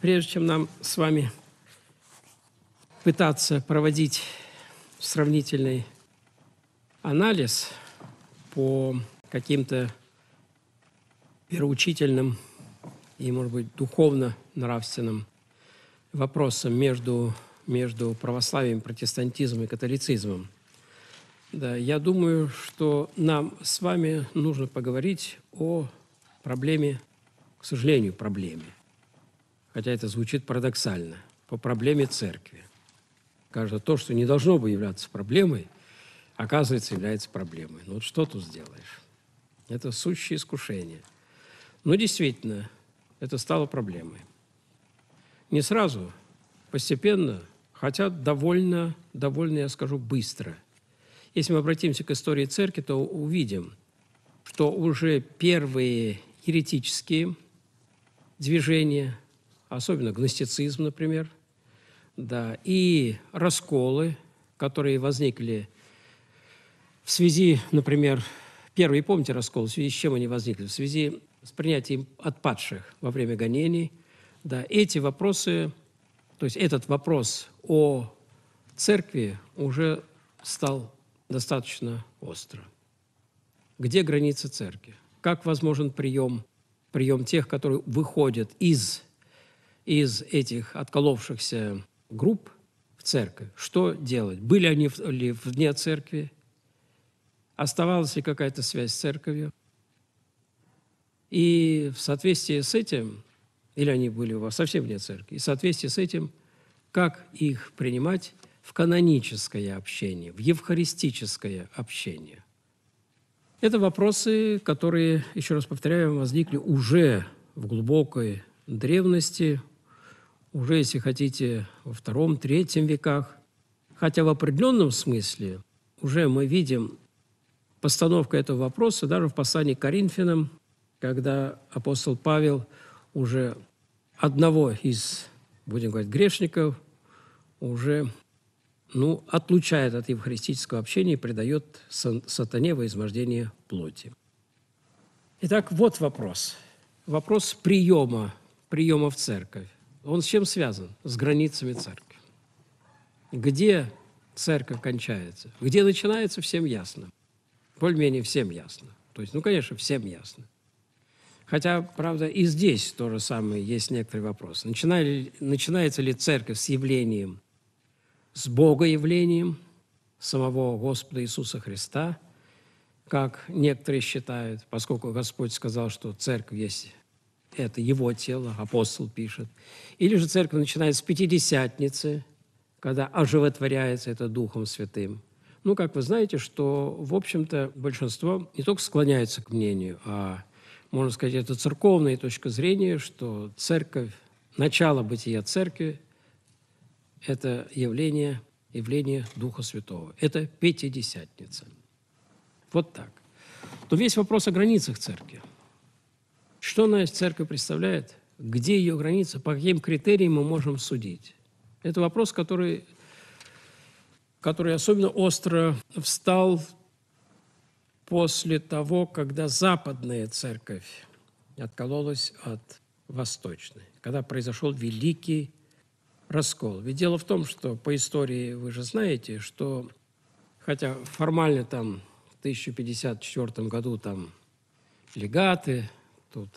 Прежде чем нам с вами пытаться проводить сравнительный анализ по каким-то вероучительным и, может быть, духовно-нравственным вопросам между, между православием, протестантизмом и католицизмом. Да, я думаю, что нам с вами нужно поговорить о проблеме, к сожалению, проблеме, хотя это звучит парадоксально, по проблеме церкви. Кажется, то, что не должно бы являться проблемой, оказывается, является проблемой. Ну вот что тут сделаешь? Это сущее искушение. Но действительно, это стало проблемой. Не сразу, постепенно, хотя довольно, довольно, я скажу, быстро. Если мы обратимся к истории церкви, то увидим, что уже первые еретические движения, особенно гностицизм, например, да, и расколы, которые возникли в связи, например, первые, помните раскол, в связи с чем они возникли? В связи с принятием отпадших во время гонений. Да, эти вопросы, то есть этот вопрос о церкви уже стал достаточно остро. Где границы церкви? Как возможен прием, прием тех, которые выходят из, из этих отколовшихся групп в церковь? Что делать? Были они ли вне церкви? Оставалась ли какая-то связь с церковью? И в соответствии с этим, или они были у вас совсем вне церкви, и в соответствии с этим, как их принимать в каноническое общение, в евхаристическое общение. Это вопросы, которые, еще раз повторяю, возникли уже в глубокой древности, уже, если хотите, во втором, третьем веках. Хотя в определенном смысле уже мы видим постановку этого вопроса даже в послании к Коринфянам, когда апостол Павел уже одного из, будем говорить, грешников уже ну, отлучает от евхаристического общения и придает сатане во измождение плоти. Итак, вот вопрос. Вопрос приема, приема в церковь. Он с чем связан? С границами церкви. Где церковь кончается? Где начинается, всем ясно. Более-менее всем ясно. То есть, ну, конечно, всем ясно. Хотя, правда, и здесь то же самое есть некоторые вопросы. Начинается ли церковь с явлением с Богоявлением самого Господа Иисуса Христа, как некоторые считают, поскольку Господь сказал, что церковь есть это его тело, апостол пишет. Или же церковь начинает с Пятидесятницы, когда оживотворяется это Духом Святым. Ну, как вы знаете, что, в общем-то, большинство не только склоняется к мнению, а, можно сказать, это церковная точка зрения, что церковь, начало бытия церкви это явление, явление Духа Святого. Это Пятидесятница. Вот так. Но весь вопрос о границах церкви. Что она церковь представляет? Где ее граница? По каким критериям мы можем судить? Это вопрос, который, который особенно остро встал после того, когда западная церковь откололась от восточной, когда произошел великий раскол. Ведь дело в том, что по истории вы же знаете, что хотя формально там в 1054 году там легаты, тут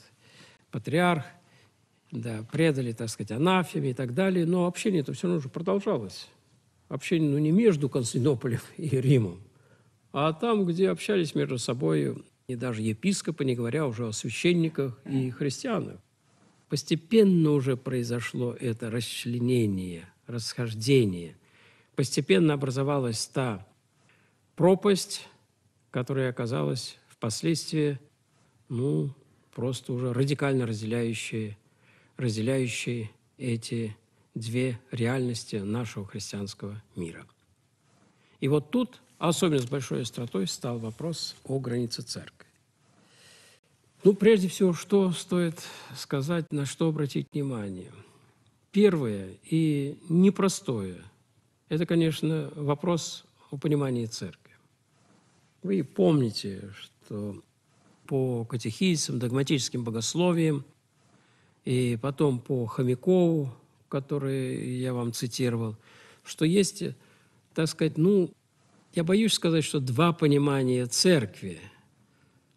патриарх, да, предали, так сказать, анафеме и так далее, но общение-то все равно же продолжалось. Общение, ну, не между Константинополем и Римом, а там, где общались между собой и даже епископы, не говоря уже о священниках и христианах. Постепенно уже произошло это расчленение, расхождение. Постепенно образовалась та пропасть, которая оказалась впоследствии, ну, просто уже радикально разделяющей, разделяющей эти две реальности нашего христианского мира. И вот тут, особенно с большой остротой, стал вопрос о границе церкви. Ну, прежде всего, что стоит сказать, на что обратить внимание? Первое и непростое – это, конечно, вопрос о понимании церкви. Вы помните, что по катехизисам, догматическим богословиям и потом по Хомякову, который я вам цитировал, что есть, так сказать, ну, я боюсь сказать, что два понимания церкви,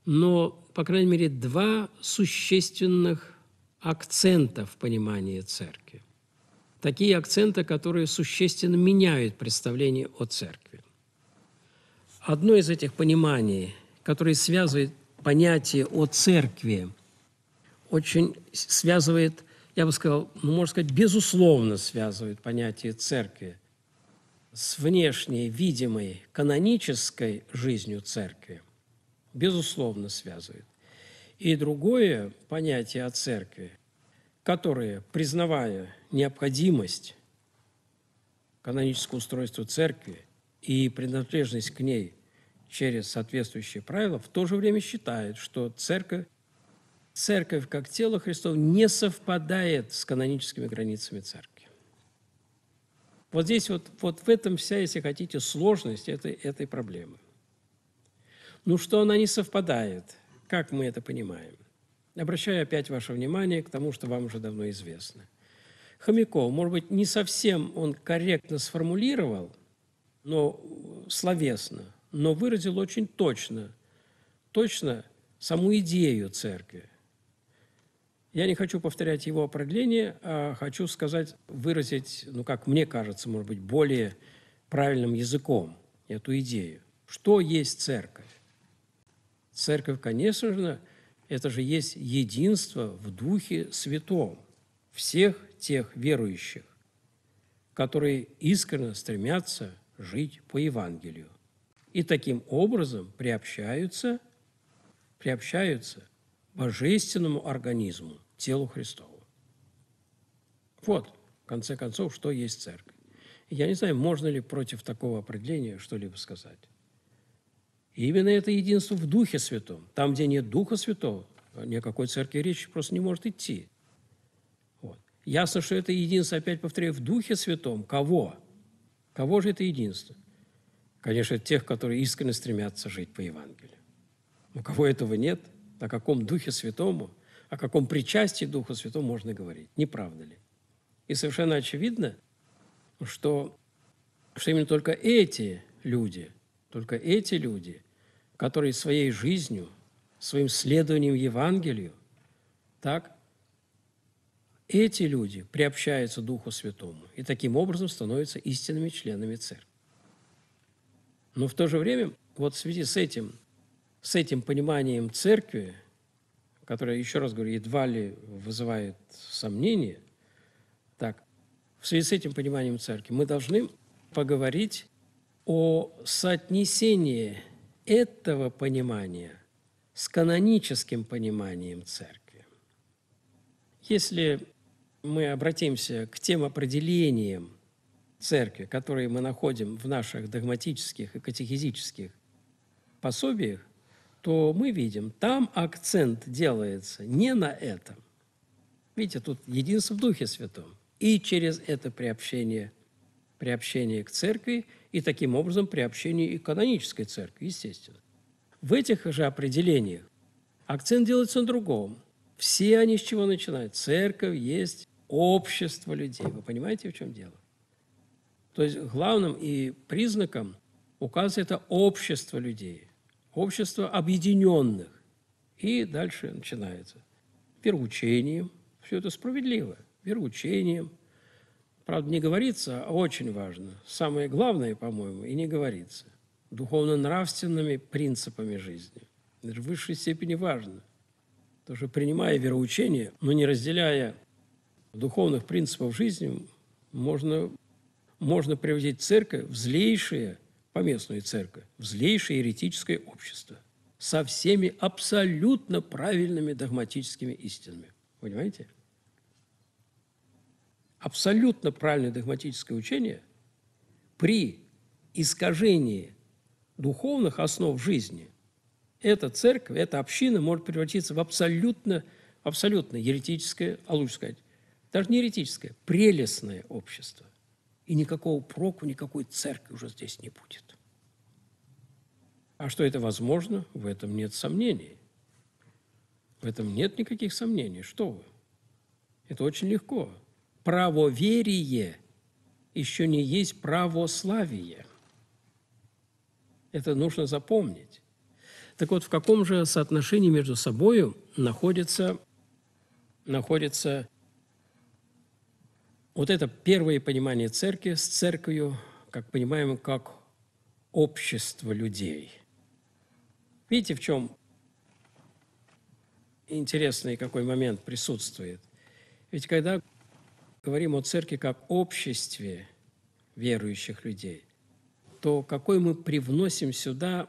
но, по крайней мере, два существенных акцента в понимании церкви. Такие акценты, которые существенно меняют представление о церкви. Одно из этих пониманий, которое связывает понятие о церкви, очень связывает, я бы сказал, ну, можно сказать, безусловно связывает понятие церкви с внешней, видимой, канонической жизнью церкви. Безусловно связывает. И другое понятие о церкви, которое, признавая необходимость канонического устройства церкви и принадлежность к ней через соответствующие правила, в то же время считает, что церковь, церковь как тело Христова не совпадает с каноническими границами церкви. Вот здесь вот, вот в этом вся, если хотите, сложность этой, этой проблемы. Ну, что она не совпадает, как мы это понимаем? Обращаю опять ваше внимание к тому, что вам уже давно известно. Хомяков, может быть, не совсем он корректно сформулировал, но словесно, но выразил очень точно, точно саму идею церкви. Я не хочу повторять его определение, а хочу сказать, выразить, ну, как мне кажется, может быть, более правильным языком эту идею. Что есть церковь? Церковь, конечно же, это же есть единство в Духе Святом всех тех верующих, которые искренне стремятся жить по Евангелию и таким образом приобщаются, приобщаются божественному организму, телу Христову. Вот, в конце концов, что есть церковь. Я не знаю, можно ли против такого определения что-либо сказать. Именно это единство в Духе Святом. Там, где нет Духа Святого, ни о какой церкви речи просто не может идти. Вот. Ясно, что это единство, опять повторяю, в Духе Святом. Кого? Кого же это единство? Конечно, тех, которые искренне стремятся жить по Евангелию. У кого этого нет, о каком Духе Святому, о каком причастии Духу Святому можно говорить? Не правда ли? И совершенно очевидно, что, что именно только эти люди, только эти люди, которые своей жизнью, своим следованием Евангелию, так, эти люди приобщаются Духу Святому и таким образом становятся истинными членами Церкви. Но в то же время, вот в связи с этим, с этим пониманием Церкви, которое, еще раз говорю, едва ли вызывает сомнения, так, в связи с этим пониманием Церкви мы должны поговорить о соотнесении этого понимания с каноническим пониманием Церкви. Если мы обратимся к тем определениям Церкви, которые мы находим в наших догматических и катехизических пособиях, то мы видим, там акцент делается не на этом. Видите, тут единство в Духе Святом. И через это приобщение, приобщение к Церкви, и таким образом приобщение и к канонической Церкви, естественно. В этих же определениях акцент делается на другом. Все они с чего начинают? Церковь есть общество людей. Вы понимаете, в чем дело? То есть главным и признаком указывается это общество людей, общество объединенных. И дальше начинается. Вероучением, все это справедливо, вероучением. Правда, не говорится, а очень важно. Самое главное, по-моему, и не говорится. Духовно-нравственными принципами жизни. Это в высшей степени важно. Потому что принимая вероучение, но не разделяя духовных принципов жизни, можно можно превратить церковь в злейшее, поместную церковь, в злейшее еретическое общество со всеми абсолютно правильными догматическими истинами. Понимаете? Абсолютно правильное догматическое учение при искажении духовных основ жизни эта церковь, эта община может превратиться в абсолютно, абсолютно еретическое, а лучше сказать, даже не еретическое, прелестное общество и никакого проку, никакой церкви уже здесь не будет. А что это возможно, в этом нет сомнений. В этом нет никаких сомнений. Что вы? Это очень легко. Правоверие еще не есть православие. Это нужно запомнить. Так вот, в каком же соотношении между собой находится, находится вот это первое понимание церкви с церковью, как понимаем, как общество людей. Видите, в чем интересный какой момент присутствует? Ведь когда говорим о церкви как обществе верующих людей, то какой мы привносим сюда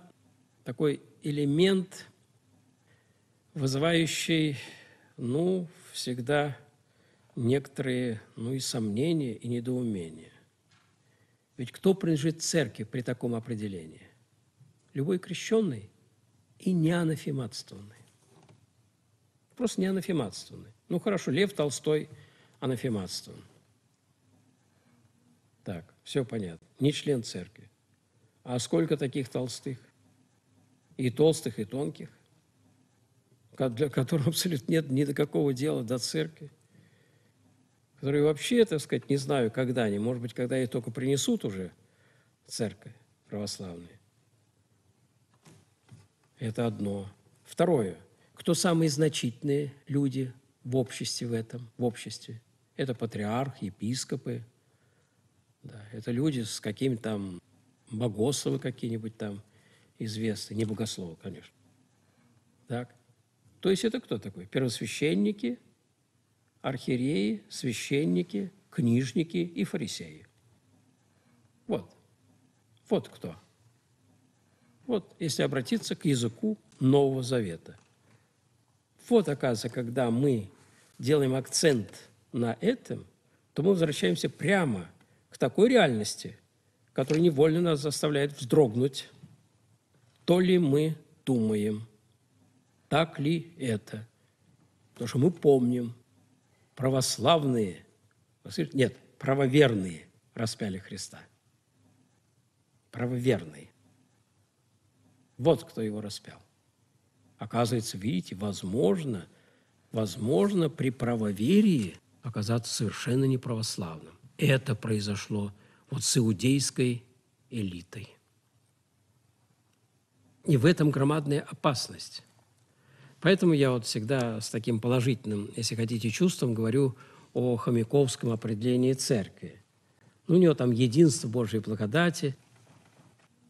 такой элемент, вызывающий, ну, всегда некоторые, ну, и сомнения, и недоумения. Ведь кто принадлежит церкви при таком определении? Любой крещенный и не анафематствованный. Просто не анафематствованный. Ну, хорошо, Лев Толстой анафематствован. Так, все понятно. Не член церкви. А сколько таких толстых? И толстых, и тонких, для которых абсолютно нет ни до какого дела до церкви которые вообще, так сказать, не знаю, когда они, может быть, когда их только принесут уже церковь православные. Это одно. Второе. Кто самые значительные люди в обществе в этом, в обществе? Это патриарх, епископы. Да, это люди с какими-то там богословы какие-нибудь там известные, не богословы, конечно. Так. То есть это кто такой? Первосвященники – архиереи, священники, книжники и фарисеи. Вот. Вот кто. Вот, если обратиться к языку Нового Завета. Вот, оказывается, когда мы делаем акцент на этом, то мы возвращаемся прямо к такой реальности, которая невольно нас заставляет вздрогнуть. То ли мы думаем, так ли это? Потому что мы помним, православные, нет, правоверные распяли Христа. Правоверные. Вот кто его распял. Оказывается, видите, возможно, возможно при правоверии оказаться совершенно неправославным. Это произошло вот с иудейской элитой. И в этом громадная опасность. Поэтому я вот всегда с таким положительным, если хотите, чувством говорю о хомяковском определении церкви. Ну, у него там единство Божьей благодати.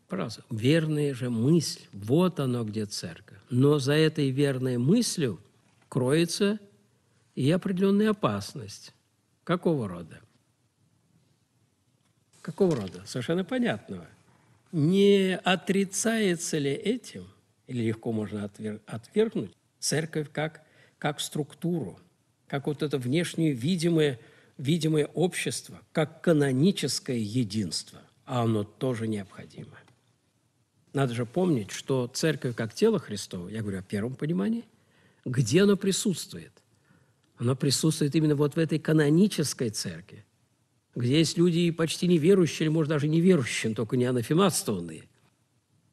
Пожалуйста, верная же мысль, вот оно где церковь. Но за этой верной мыслью кроется и определенная опасность. Какого рода? Какого рода? Совершенно понятного. Не отрицается ли этим, или легко можно отвергнуть, церковь как, как структуру, как вот это внешнее видимое, видимое общество, как каноническое единство, а оно тоже необходимо. Надо же помнить, что церковь как тело Христово, я говорю о первом понимании, где оно присутствует? Оно присутствует именно вот в этой канонической церкви, где есть люди почти неверующие, или, может, даже неверующие, но только не анафематствованные.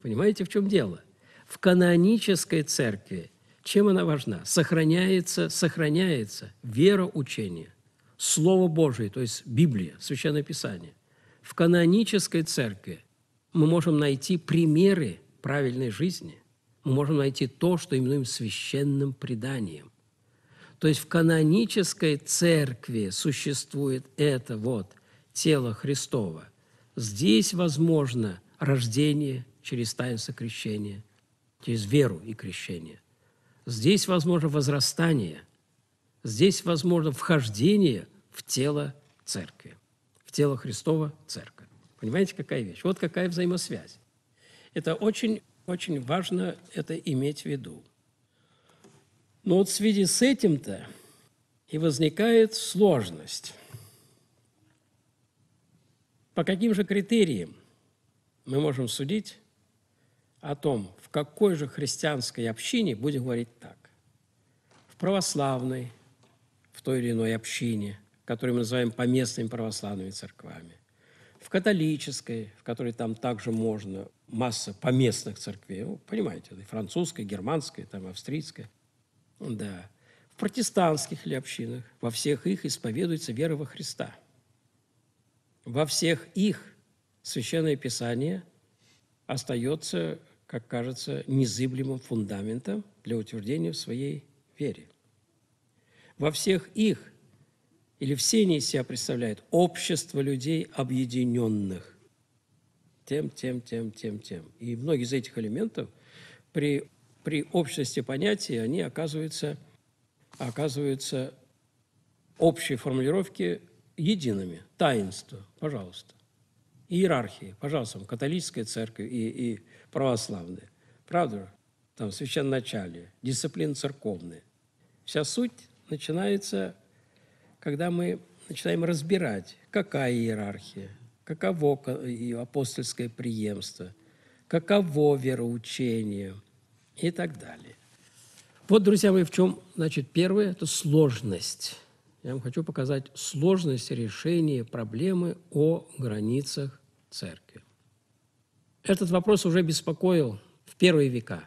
Понимаете, в чем дело? В канонической церкви чем она важна? Сохраняется, сохраняется вера учения, Слово Божие, то есть Библия, Священное Писание. В канонической церкви мы можем найти примеры правильной жизни. Мы можем найти то, что именуем священным преданием. То есть в канонической церкви существует это вот тело Христово. Здесь возможно рождение через таинство крещения, через веру и крещение – Здесь возможно возрастание, здесь возможно вхождение в тело церкви, в тело Христова церковь. Понимаете, какая вещь? Вот какая взаимосвязь. Это очень, очень важно это иметь в виду. Но вот в связи с этим-то и возникает сложность. По каким же критериям мы можем судить о том, какой же христианской общине, будем говорить так, в православной, в той или иной общине, которую мы называем поместными православными церквами, в католической, в которой там также можно, масса поместных церквей, вы понимаете, французская, германская, там австрийская, да, в протестантских ли общинах, во всех их исповедуется вера во Христа. Во всех их Священное Писание остается, как кажется, незыблемым фундаментом для утверждения в своей вере. Во всех их, или все они из себя представляют, общество людей объединенных тем, тем, тем, тем, тем. И многие из этих элементов при, при общности понятий, они оказываются – оказываются общие формулировки едиными. Таинство, пожалуйста. Иерархии, пожалуйста, католическая церковь и, и православная. Правда? Там священначалие, дисциплина церковная. Вся суть начинается, когда мы начинаем разбирать, какая иерархия, каково апостольское преемство, каково вероучение и так далее. Вот, друзья мои, в чем, значит, первое – это сложность. Я вам хочу показать сложность решения проблемы о границах церкви. Этот вопрос уже беспокоил в первые века.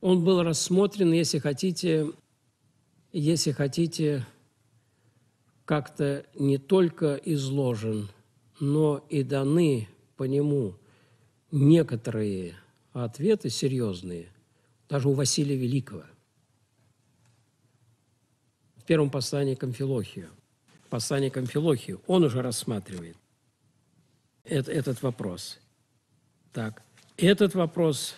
Он был рассмотрен, если хотите, если хотите, как-то не только изложен, но и даны по нему некоторые ответы серьезные – даже у Василия Великого. В первом послании к Амфилохию, послании к Амфилохию, он уже рассматривает это, этот вопрос. Так, этот вопрос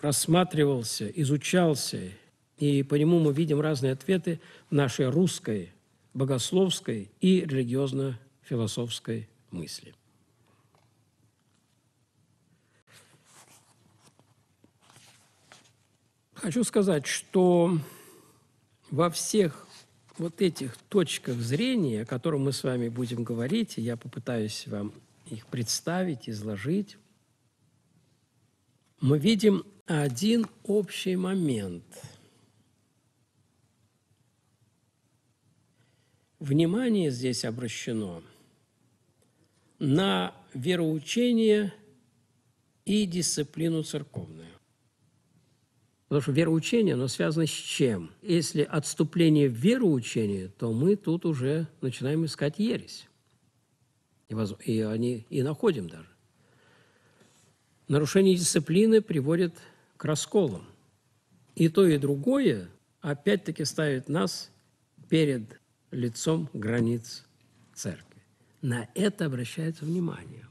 рассматривался, изучался, и по нему мы видим разные ответы в нашей русской, богословской и религиозно-философской мысли. Хочу сказать, что во всех вот этих точках зрения, о которых мы с вами будем говорить, я попытаюсь вам их представить, изложить, мы видим один общий момент. Внимание здесь обращено на вероучение и дисциплину церковную. Потому что вероучение, оно связано с чем? Если отступление в вероучение, то мы тут уже начинаем искать ересь. И, они... и находим даже. Нарушение дисциплины приводит к расколам. И то, и другое опять-таки ставит нас перед лицом границ церкви. На это обращается внимание.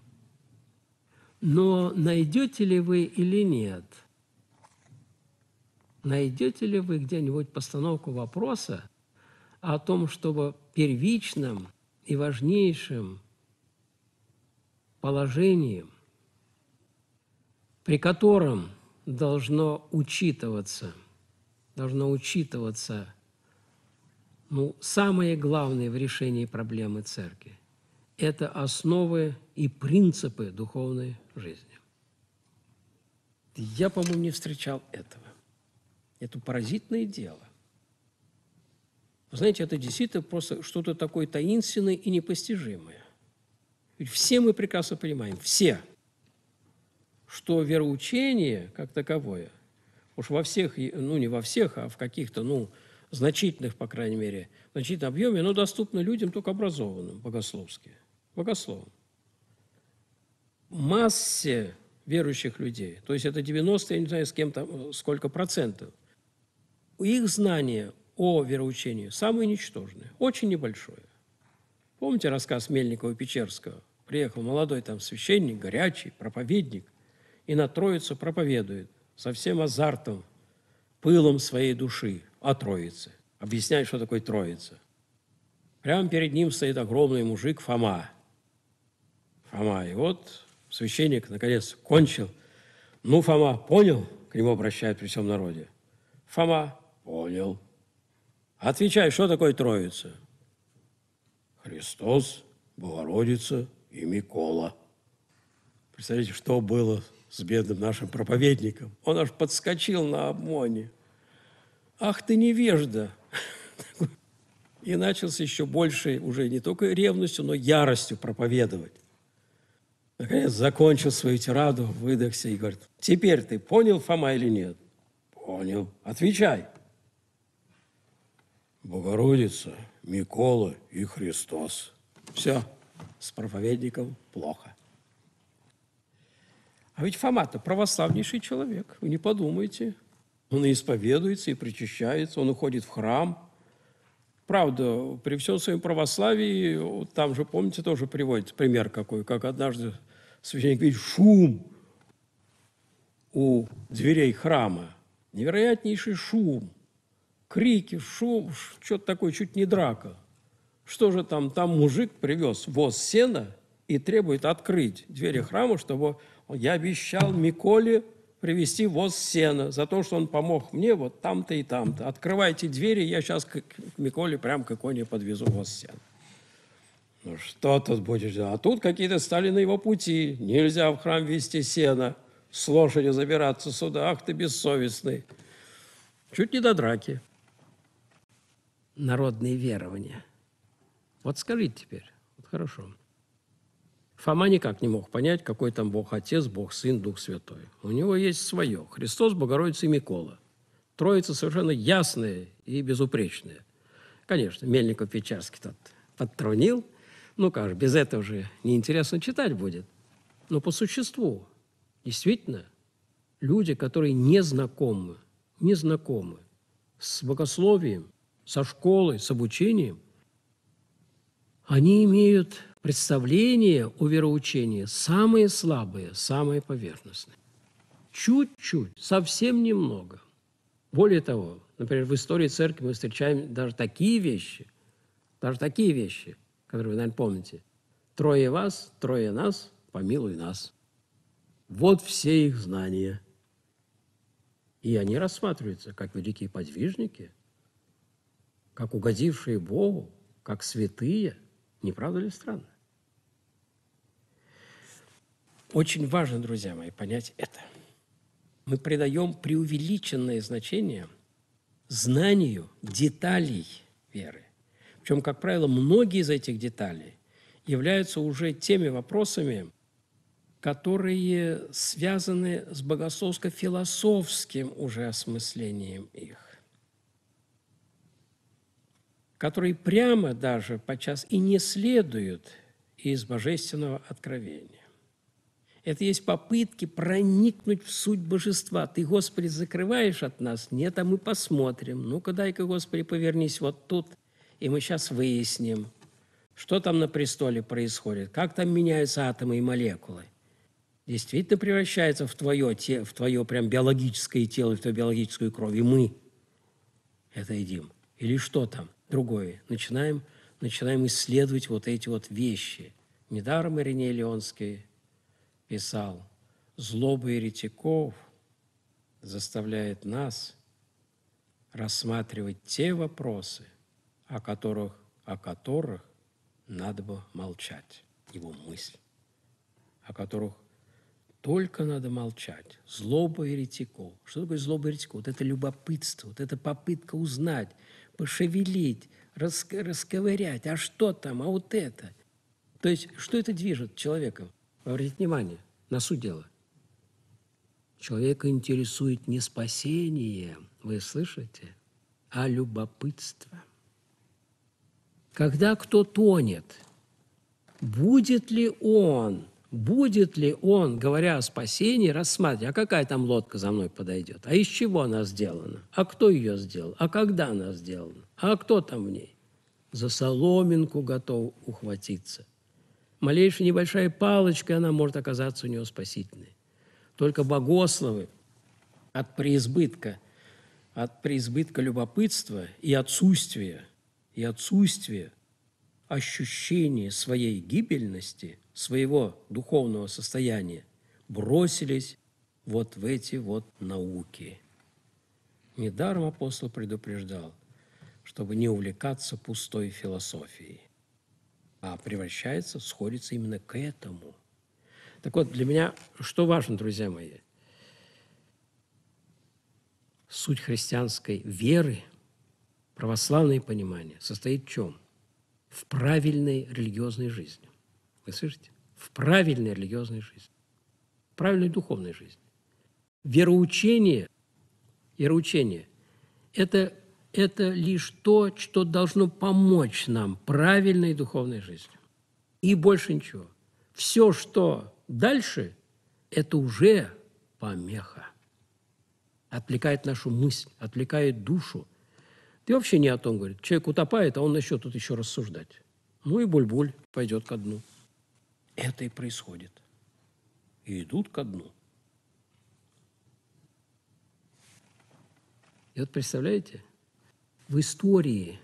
Но найдете ли вы или нет – найдете ли вы где-нибудь постановку вопроса о том, чтобы первичным и важнейшим положением, при котором должно учитываться, должно учитываться ну, самое главное в решении проблемы церкви – это основы и принципы духовной жизни. Я, по-моему, не встречал этого. Это паразитное дело. Вы знаете, это действительно просто что-то такое таинственное и непостижимое. Все мы прекрасно понимаем, все, что вероучение как таковое, уж во всех, ну не во всех, а в каких-то, ну, значительных, по крайней мере, значительном объеме, оно доступно людям только образованным, богословски, богословам. Массе верующих людей, то есть это 90, я не знаю, с кем там, сколько процентов, их знание о вероучении самое ничтожное, очень небольшое. Помните рассказ Мельникова-Печерского? Приехал молодой там священник, горячий, проповедник, и на Троицу проповедует со всем азартом, пылом своей души о Троице. Объясняет, что такое Троица. Прямо перед ним стоит огромный мужик Фома. Фома. И вот священник, наконец, кончил. Ну, Фома, понял? К нему обращают при всем народе. Фома, Понял. Отвечай, что такое Троица? Христос, Богородица и Микола. Представляете, что было с бедным нашим проповедником? Он аж подскочил на обмоне. Ах ты невежда! И начался еще больше, уже не только ревностью, но яростью проповедовать. Наконец закончил свою тираду, выдохся и говорит, теперь ты понял, Фома, или нет? Понял. Отвечай. Богородица, Микола и Христос. Все, с проповедником плохо. А ведь Фома-то православнейший человек, вы не подумайте. Он и исповедуется, и причащается, он уходит в храм. Правда, при всем своем православии, там же, помните, тоже приводится пример какой, как однажды священник видит шум у дверей храма. Невероятнейший шум, крики, шум, что-то такое, чуть не драка. Что же там? Там мужик привез воз сена и требует открыть двери храма, чтобы я обещал Миколе привезти воз сена за то, что он помог мне вот там-то и там-то. Открывайте двери, я сейчас к Миколе прям к иконе подвезу воз сена. Ну что тут будешь делать? А тут какие-то стали на его пути. Нельзя в храм вести сено, с лошади забираться сюда. Ах ты бессовестный. Чуть не до драки. Народные верования. Вот скажите теперь. Вот хорошо. Фома никак не мог понять, какой там Бог Отец, Бог Сын, Дух Святой. У него есть свое. Христос, Богородица и Микола. Троица совершенно ясная и безупречная. Конечно, Мельников Печарский тот подтрунил. Ну как же, без этого же неинтересно читать будет. Но по существу, действительно, люди, которые не знакомы, не знакомы с богословием, со школой, с обучением, они имеют представления о вероучении самые слабые, самые поверхностные. Чуть-чуть, совсем немного. Более того, например, в истории церкви мы встречаем даже такие вещи, даже такие вещи, которые вы, наверное, помните. «Трое вас, трое нас, помилуй нас». Вот все их знания. И они рассматриваются как великие подвижники, как угодившие Богу, как святые. Не правда ли странно? Очень важно, друзья мои, понять это. Мы придаем преувеличенное значение знанию деталей веры. Причем, как правило, многие из этих деталей являются уже теми вопросами, которые связаны с богословско-философским уже осмыслением их, которые прямо даже подчас и не следуют из божественного откровения. Это есть попытки проникнуть в суть божества. Ты, Господи, закрываешь от нас? Нет, а мы посмотрим. Ну-ка, дай-ка, Господи, повернись вот тут, и мы сейчас выясним, что там на престоле происходит, как там меняются атомы и молекулы. Действительно превращается в твое, в твое прям биологическое тело, в твою биологическую кровь, и мы это едим. Или что там другое? Начинаем, начинаем исследовать вот эти вот вещи. Недаром Ириней Леонский писал, злоба еретиков заставляет нас рассматривать те вопросы, о которых, о которых надо бы молчать, его мысль, о которых только надо молчать. Злоба еретиков. Что такое злоба еретиков? Вот это любопытство, вот это попытка узнать, пошевелить, расковырять, а что там, а вот это. То есть, что это движет человеком? Обратите внимание на суть дела. Человека интересует не спасение, вы слышите, а любопытство. Когда кто тонет, будет ли он, будет ли он, говоря о спасении, рассматривать, а какая там лодка за мной подойдет, а из чего она сделана, а кто ее сделал, а когда она сделана, а кто там в ней. За соломинку готов ухватиться. Малейшая небольшая палочка, она может оказаться у него спасительной. Только богословы от преизбытка, от преизбытка любопытства и отсутствия, и отсутствия ощущения своей гибельности, своего духовного состояния, бросились вот в эти вот науки. Недаром апостол предупреждал, чтобы не увлекаться пустой философией а превращается, сходится именно к этому. Так вот, для меня что важно, друзья мои? Суть христианской веры, православное понимание состоит в чем? В правильной религиозной жизни. Вы слышите? В правильной религиозной жизни. В правильной духовной жизни. Вероучение, вероучение – это это лишь то, что должно помочь нам правильной духовной жизни. И больше ничего. Все, что дальше, это уже помеха. Отвлекает нашу мысль, отвлекает душу. Ты вообще не о том, говорит. Человек утопает, а он начнет тут еще рассуждать. Ну и буль-буль пойдет ко дну. Это и происходит. И идут ко дну. И вот представляете, в истории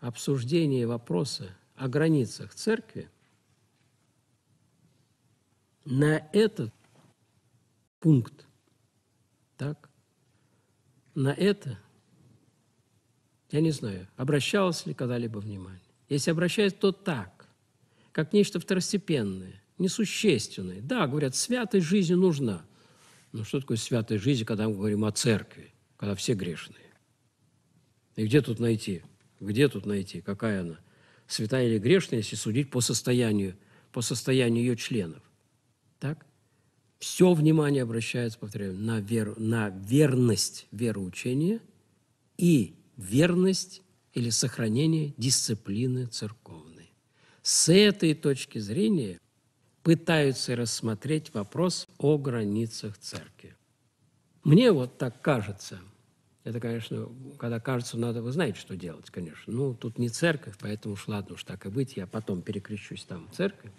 обсуждения вопроса о границах церкви на этот пункт, так, на это, я не знаю, обращалось ли когда-либо внимание. Если обращаясь, то так, как нечто второстепенное, несущественное. Да, говорят, святая жизнь нужна. Но что такое святая жизнь, когда мы говорим о церкви, когда все грешные? И где тут найти? Где тут найти? Какая она? Святая или грешная, если судить по состоянию, по состоянию ее членов. Так? Все внимание обращается, повторяю, на, веру, на верность вероучения и верность или сохранение дисциплины церковной. С этой точки зрения пытаются рассмотреть вопрос о границах церкви. Мне вот так кажется – это, конечно, когда кажется, надо, вы знаете, что делать, конечно. Ну, тут не церковь, поэтому уж ладно уж так и быть, я потом перекрещусь там в церковь.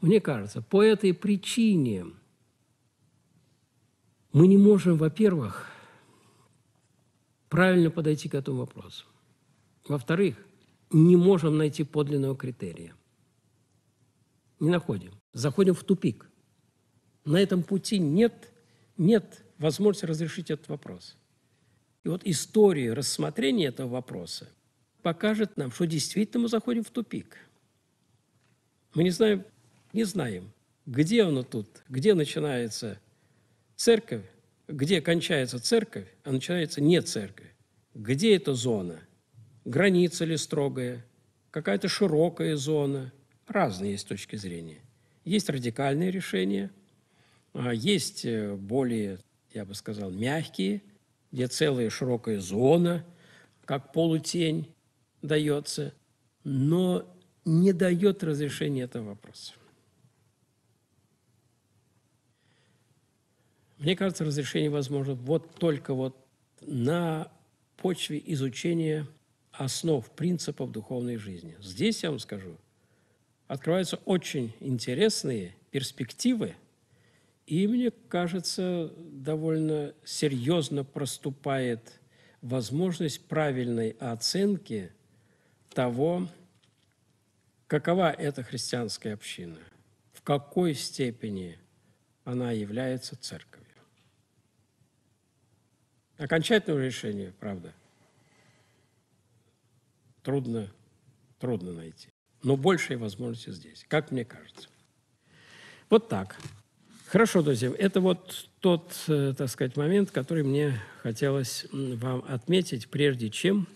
Мне кажется, по этой причине мы не можем, во-первых, правильно подойти к этому вопросу. Во-вторых, не можем найти подлинного критерия. Не находим. Заходим в тупик. На этом пути нет, нет возможности разрешить этот вопрос. И вот история рассмотрения этого вопроса покажет нам, что действительно мы заходим в тупик. Мы не знаем, не знаем, где оно тут, где начинается церковь, где кончается церковь, а начинается не церковь. Где эта зона? Граница ли строгая? Какая-то широкая зона? Разные есть точки зрения. Есть радикальные решения, а есть э, более, я бы сказал, мягкие – где целая широкая зона, как полутень дается, но не дает разрешения этого вопроса. Мне кажется, разрешение возможно вот только вот на почве изучения основ, принципов духовной жизни. Здесь, я вам скажу, открываются очень интересные перспективы – и мне кажется, довольно серьезно проступает возможность правильной оценки того, какова эта христианская община, в какой степени она является церковью. Окончательного решения, правда, трудно, трудно найти. Но большие возможности здесь, как мне кажется. Вот так. Хорошо, друзья, это вот тот, э, так сказать, момент, который мне хотелось вам отметить, прежде чем,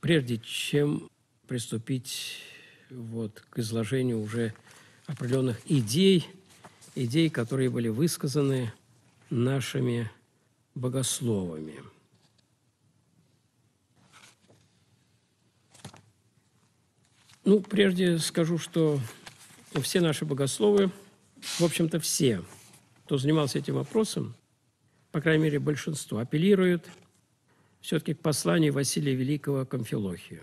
прежде чем приступить вот к изложению уже определенных идей, идей, которые были высказаны нашими богословами. Ну, прежде скажу, что все наши богословы – в общем-то, все, кто занимался этим вопросом, по крайней мере, большинство, апеллируют все-таки к посланию Василия Великого к Амфилохию.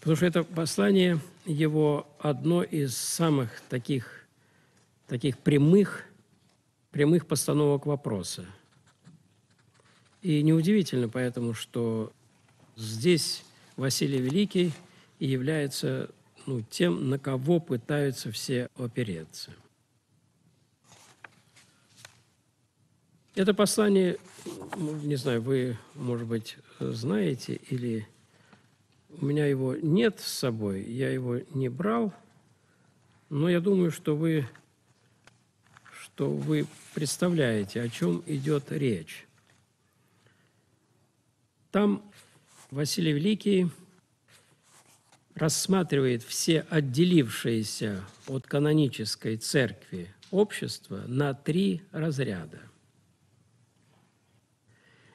Потому что это послание его одно из самых таких, таких прямых, прямых постановок вопроса. И неудивительно поэтому, что здесь Василий Великий и является ну, тем, на кого пытаются все опереться. Это послание, ну, не знаю, вы, может быть, знаете, или у меня его нет с собой, я его не брал, но я думаю, что вы, что вы представляете, о чем идет речь. Там Василий Великий рассматривает все отделившиеся от канонической церкви общества на три разряда.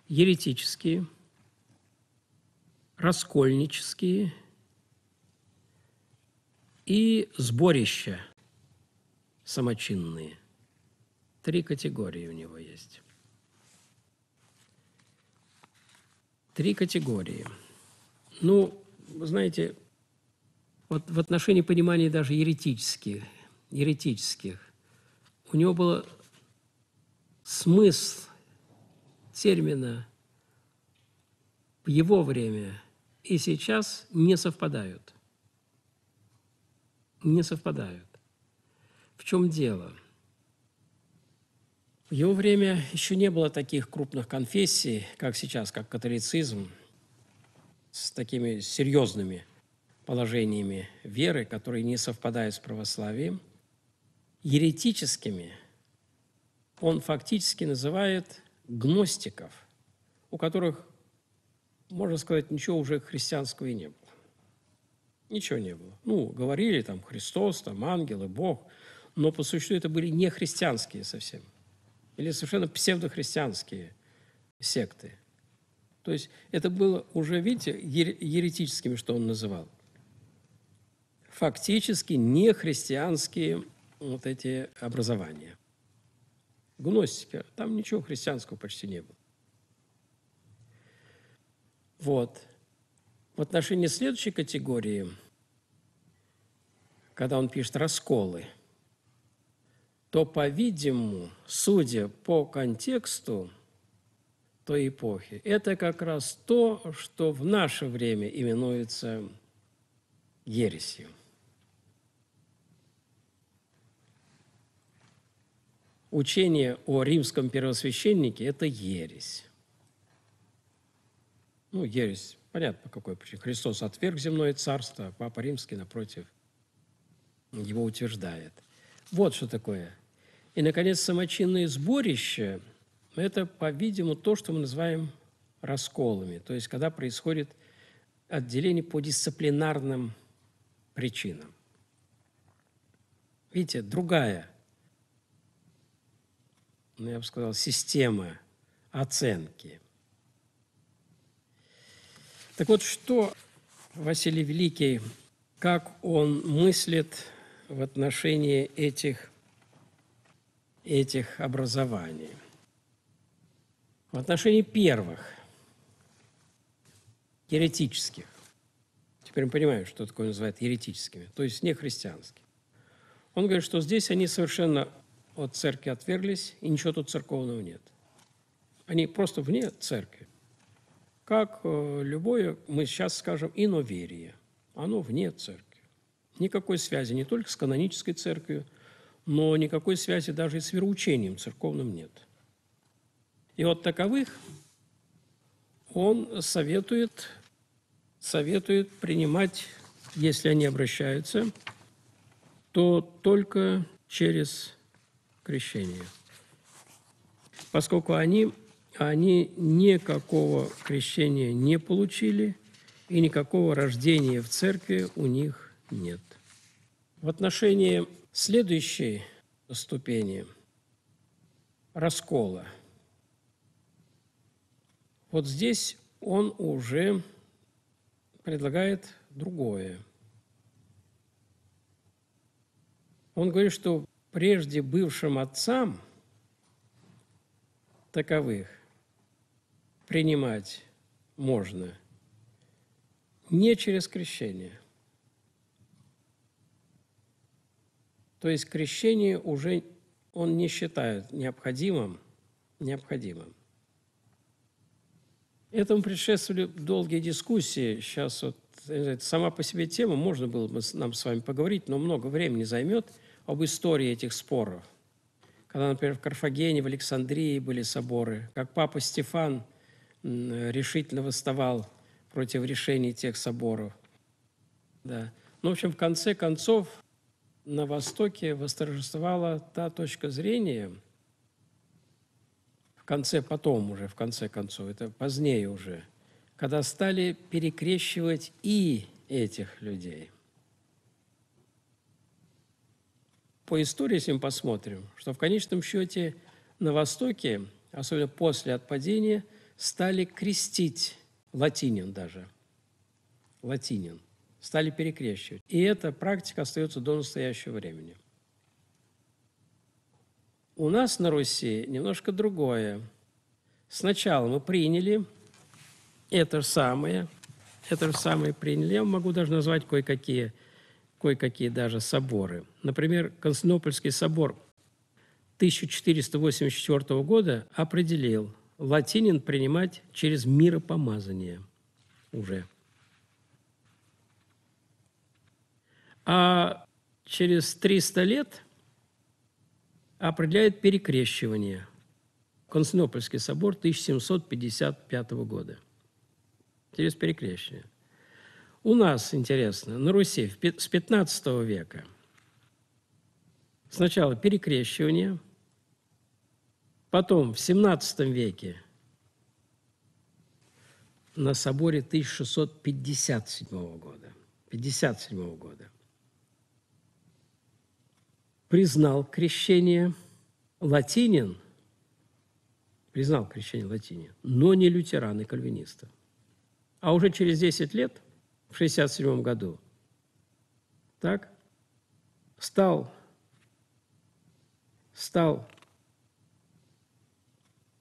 еретические, раскольнические и сборища самочинные. Три категории у него есть. Три категории. Ну, вы знаете, вот в отношении понимания даже еретических, еретических, у него был смысл термина в его время и сейчас не совпадают. Не совпадают. В чем дело? В его время еще не было таких крупных конфессий, как сейчас, как католицизм, с такими серьезными положениями веры, которые не совпадают с православием. Еретическими он фактически называет гностиков, у которых, можно сказать, ничего уже христианского и не было. Ничего не было. Ну, говорили там Христос, там ангелы, Бог, но по существу это были не христианские совсем. Или совершенно псевдохристианские секты. То есть это было уже, видите, еретическими, что он называл. Фактически не христианские вот эти образования. Гностика, там ничего христианского почти не было. Вот. В отношении следующей категории, когда он пишет «расколы», то, по-видимому, судя по контексту той эпохи, это как раз то, что в наше время именуется ересью. учение о римском первосвященнике – это ересь. Ну, ересь, понятно, по какой причине. Христос отверг земное царство, а Папа Римский, напротив, его утверждает. Вот что такое. И, наконец, самочинные сборища – это, по-видимому, то, что мы называем расколами. То есть, когда происходит отделение по дисциплинарным причинам. Видите, другая ну, я бы сказал, система оценки. Так вот, что Василий Великий, как он мыслит в отношении этих, этих образований? В отношении первых, еретических, теперь мы понимаем, что такое называют еретическими, то есть не христианскими. Он говорит, что здесь они совершенно от церкви отверглись, и ничего тут церковного нет. Они просто вне церкви. Как э, любое, мы сейчас скажем, иноверие. Оно вне церкви. Никакой связи не только с канонической церковью, но никакой связи даже и с вероучением церковным нет. И вот таковых он советует, советует принимать, если они обращаются, то только через крещения. Поскольку они, они никакого крещения не получили и никакого рождения в церкви у них нет. В отношении следующей ступени раскола, вот здесь он уже предлагает другое. Он говорит, что прежде бывшим отцам таковых принимать можно не через крещение. То есть крещение уже он не считает необходимым, необходимым. Этому предшествовали долгие дискуссии. Сейчас вот сама по себе тема, можно было бы нам с вами поговорить, но много времени займет – об истории этих споров. Когда, например, в Карфагене, в Александрии были соборы, как папа Стефан решительно восставал против решений тех соборов. Да. Ну, в общем, в конце концов, на Востоке восторжествовала та точка зрения, в конце, потом уже, в конце концов, это позднее уже, когда стали перекрещивать и этих людей. по истории, если мы посмотрим, что в конечном счете на Востоке, особенно после отпадения, стали крестить латинин даже. Латинин. Стали перекрещивать. И эта практика остается до настоящего времени. У нас на Руси немножко другое. Сначала мы приняли это же самое, это же самое приняли. Я могу даже назвать кое-какие кое-какие даже соборы. Например, Константинопольский собор 1484 года определил латинин принимать через миропомазание уже. А через 300 лет определяет перекрещивание. Константинопольский собор 1755 года. Через перекрещивание. У нас, интересно, на Руси с 15 века сначала перекрещивание, потом в 17 веке на соборе 1657 года, 57 года признал крещение латинин, признал крещение латинин, но не лютеран и кальвинистов. А уже через 10 лет – в 1967 году, так, стал, стал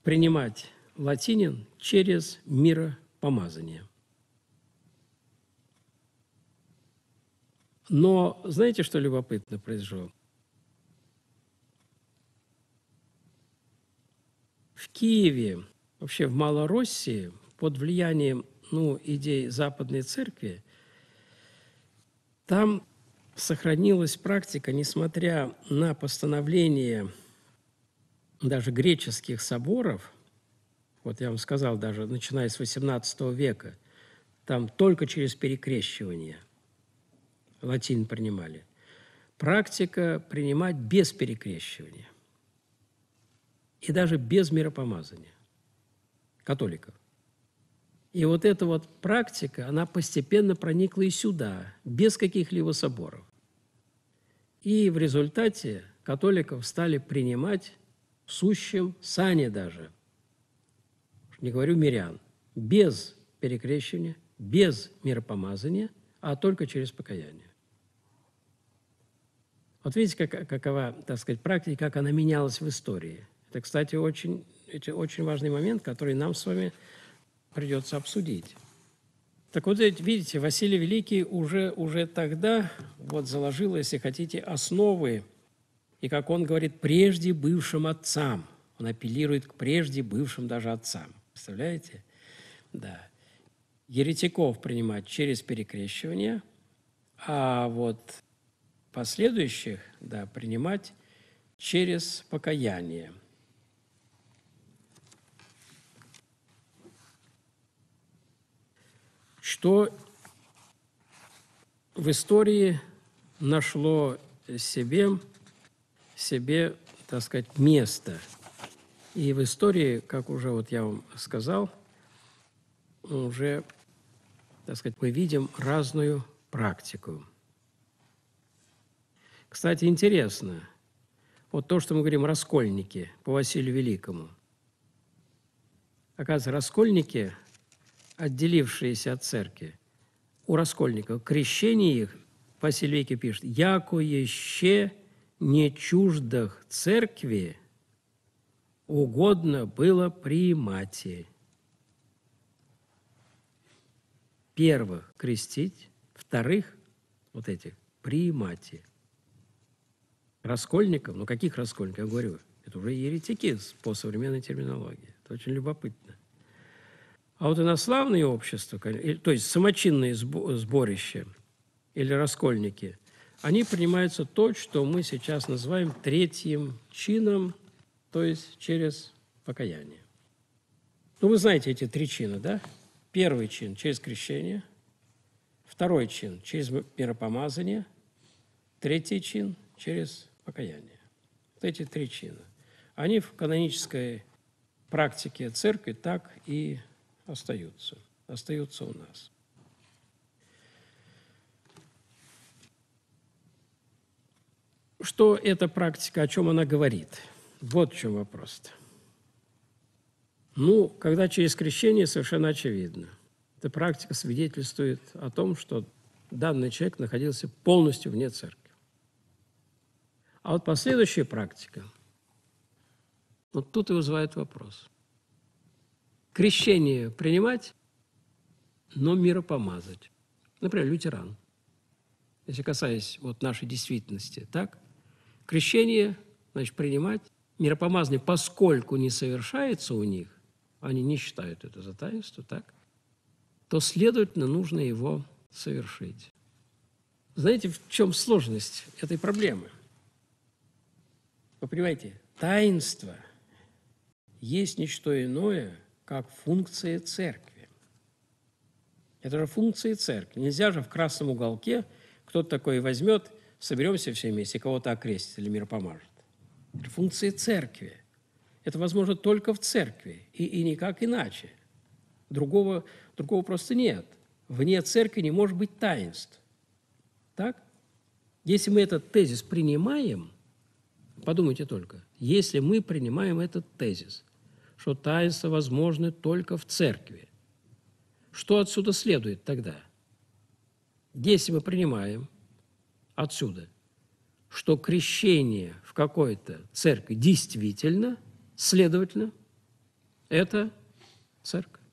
принимать латинин через миропомазание. Но знаете, что любопытно произошло? Киеве, вообще в Малороссии, под влиянием ну, идей Западной Церкви, там сохранилась практика, несмотря на постановление даже греческих соборов, вот я вам сказал, даже начиная с XVIII века, там только через перекрещивание латин принимали. Практика принимать без перекрещивания и даже без миропомазания католиков. И вот эта вот практика, она постепенно проникла и сюда, без каких-либо соборов. И в результате католиков стали принимать в сущем сане даже, не говорю мирян, без перекрещивания, без миропомазания, а только через покаяние. Вот видите, как, какова, так сказать, практика, как она менялась в истории. Это, кстати, очень, это очень важный момент, который нам с вами придется обсудить. Так вот, видите, Василий Великий уже, уже тогда вот заложил, если хотите, основы, и, как он говорит, прежде бывшим отцам. Он апеллирует к прежде бывшим даже отцам. Представляете? Да. Еретиков принимать через перекрещивание, а вот последующих, да, принимать через покаяние – что в истории нашло себе, себе, так сказать, место. И в истории, как уже вот я вам сказал, уже, так сказать, мы видим разную практику. Кстати, интересно, вот то, что мы говорим «раскольники» по Василию Великому. Оказывается, раскольники отделившиеся от церкви, у раскольников, крещение их, Василий Великий пишет, «Яко еще не чуждых церкви угодно было приимати». Первых крестить, вторых вот этих приимати. Раскольников, ну каких раскольников, я говорю, это уже еретики по современной терминологии. Это очень любопытно. А вот инославные общества, то есть самочинные сборища или раскольники, они принимаются то, что мы сейчас называем третьим чином, то есть через покаяние. Ну, вы знаете эти три чина, да? Первый чин – через крещение, второй чин – через миропомазание, третий чин – через покаяние. Вот эти три чина. Они в канонической практике церкви так и остаются, остаются у нас. Что эта практика, о чем она говорит? Вот в чем вопрос. -то. Ну, когда через крещение, совершенно очевидно. Эта практика свидетельствует о том, что данный человек находился полностью вне церкви. А вот последующая практика, вот тут и вызывает вопрос. Крещение принимать, но миропомазать. Например, лютеран. Если касаясь вот нашей действительности, так? Крещение, значит, принимать, миропомазание, поскольку не совершается у них, они не считают это за таинство, так? То, следовательно, нужно его совершить. Знаете, в чем сложность этой проблемы – вы понимаете, таинство есть не что иное, как функция церкви. Это же функция церкви. Нельзя же в красном уголке кто-то такой возьмет, соберемся все вместе, кого-то окрестит или мир поможет. Это функция церкви. Это возможно только в церкви и, и никак иначе. Другого, другого просто нет. Вне церкви не может быть таинств. Так? Если мы этот тезис принимаем – Подумайте только, если мы принимаем этот тезис, что таинства возможны только в церкви, что отсюда следует тогда? Если мы принимаем отсюда, что крещение в какой-то церкви действительно, следовательно, это церковь.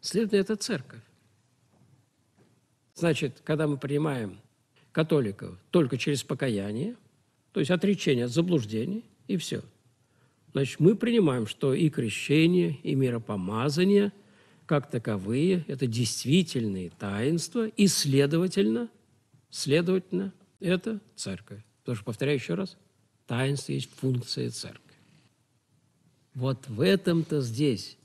Следовательно, это церковь. Значит, когда мы принимаем католиков только через покаяние, то есть отречение от заблуждений, и все. Значит, мы принимаем, что и крещение, и миропомазание, как таковые, это действительные таинства, и, следовательно, следовательно, это церковь. Потому что, повторяю еще раз, таинство есть функция церкви. Вот в этом-то здесь,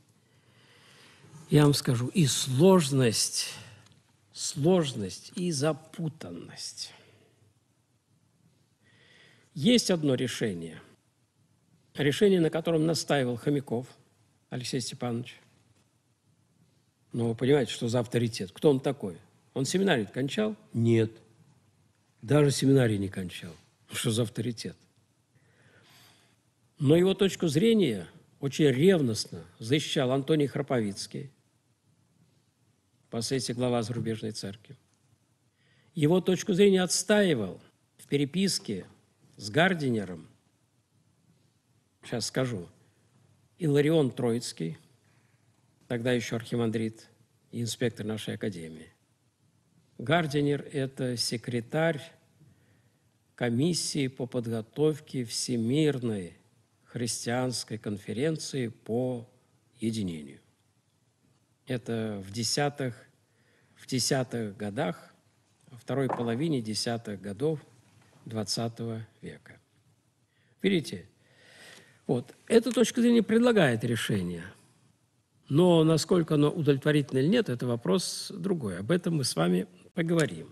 я вам скажу, и сложность сложность и запутанность. Есть одно решение. Решение, на котором настаивал Хомяков Алексей Степанович. Но вы понимаете, что за авторитет? Кто он такой? Он семинарий кончал? Нет. Даже семинарий не кончал. Что за авторитет? Но его точку зрения очень ревностно защищал Антоний Храповицкий, впоследствии глава зарубежной церкви. Его точку зрения отстаивал в переписке с Гардинером, сейчас скажу, Иларион Троицкий, тогда еще архимандрит и инспектор нашей академии. Гардинер – это секретарь комиссии по подготовке Всемирной христианской конференции по единению это в десятых, в десятых годах, второй половине десятых годов XX века. Видите, вот, эта точка зрения предлагает решение, но насколько оно удовлетворительно или нет, это вопрос другой. Об этом мы с вами поговорим.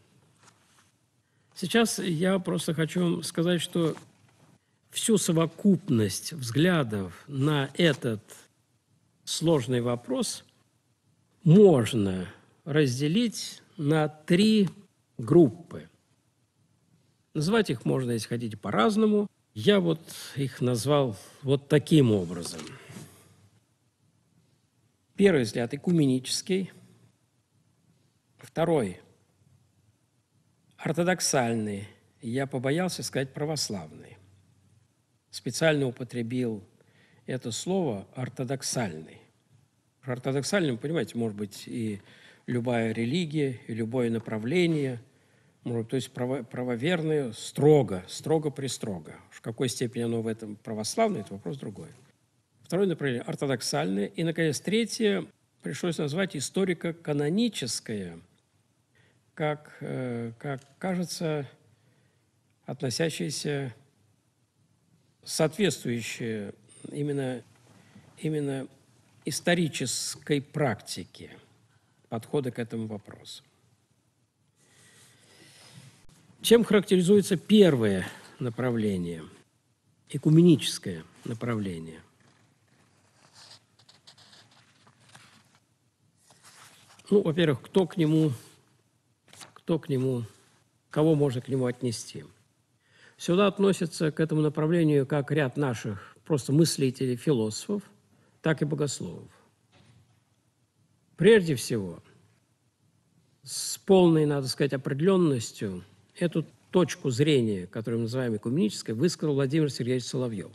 Сейчас я просто хочу вам сказать, что всю совокупность взглядов на этот сложный вопрос можно разделить на три группы. Называть их можно, если хотите, по-разному. Я вот их назвал вот таким образом. Первый взгляд – экуменический. Второй – ортодоксальный. Я побоялся сказать православный. Специально употребил это слово «ортодоксальный». Ортодоксальным, понимаете, может быть и любая религия, и любое направление, то есть право, правоверное строго, строго-пристрого. В какой степени оно в этом православное, это вопрос другой. Второе направление – ортодоксальное. И, наконец, третье пришлось назвать историко-каноническое, как, э, как кажется, относящееся, соответствующее именно, именно исторической практики подхода к этому вопросу. Чем характеризуется первое направление, экуменическое направление? Ну, во-первых, кто к нему, кто к нему, кого можно к нему отнести? Сюда относится к этому направлению как ряд наших просто мыслителей, философов, так и богословов. Прежде всего, с полной, надо сказать, определенностью эту точку зрения, которую мы называем экуменической, высказал Владимир Сергеевич Соловьев.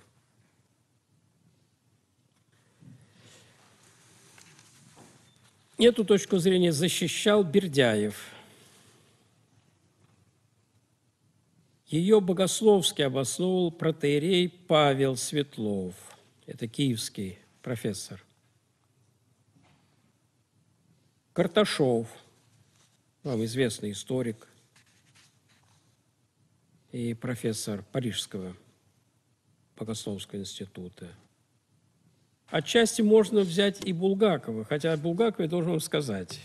Эту точку зрения защищал Бердяев. Ее богословски обосновывал протеерей Павел Светлов. Это киевский профессор. Карташов, вам известный историк и профессор Парижского богословского института – Отчасти можно взять и Булгакова, хотя о Булгакове должен вам сказать.